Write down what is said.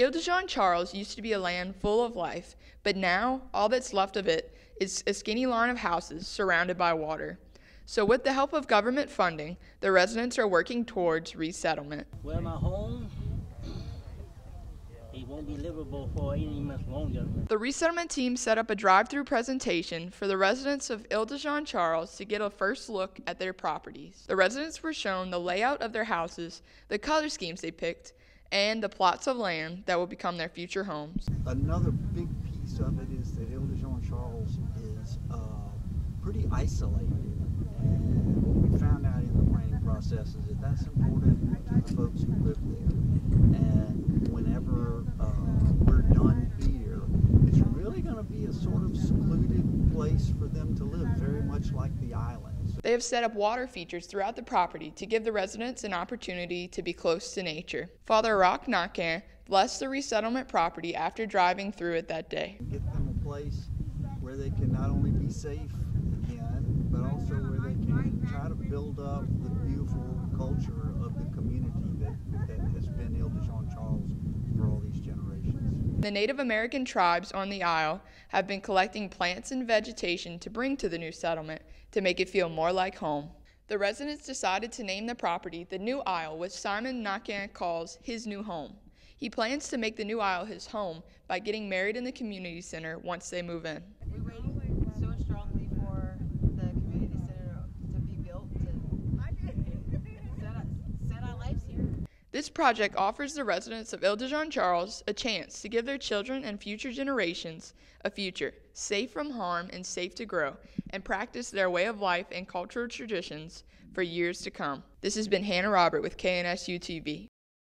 Isle de Jean Charles used to be a land full of life, but now all that's left of it is a skinny line of houses surrounded by water. So, with the help of government funding, the residents are working towards resettlement. Well, my home, it won't be livable for any much longer. The resettlement team set up a drive through presentation for the residents of Isle de Jean Charles to get a first look at their properties. The residents were shown the layout of their houses, the color schemes they picked, and the plots of land that will become their future homes. Another big piece of it is that Isle de Jean Charles is uh, pretty isolated. And what we found out in the planning process is that that's important to the folks who live there. And whenever uh, we're done here, it's really going to be a sort of secluded place for them to live, very much like the islands. They have set up water features throughout the property to give the residents an opportunity to be close to nature. Father Roch Naquin blessed the resettlement property after driving through it that day. Get them a place where they can not only be safe again, but also where they can try to build up the beautiful culture of the community that, that has been Isle de Jean Charles for all these generations. The Native American tribes on the Isle have been collecting plants and vegetation to bring to the new settlement to make it feel more like home. The residents decided to name the property the New Isle, which Simon Naquin calls his new home. He plans to make the new Isle his home by getting married in the community center once they move in. We waited so strongly for the community center to be built to set, our, set our lives here. This project offers the residents of Ile Charles a chance to give their children and future generations a future safe from harm and safe to grow and practice their way of life and cultural traditions for years to come. This has been Hannah Robert with KNSU TV.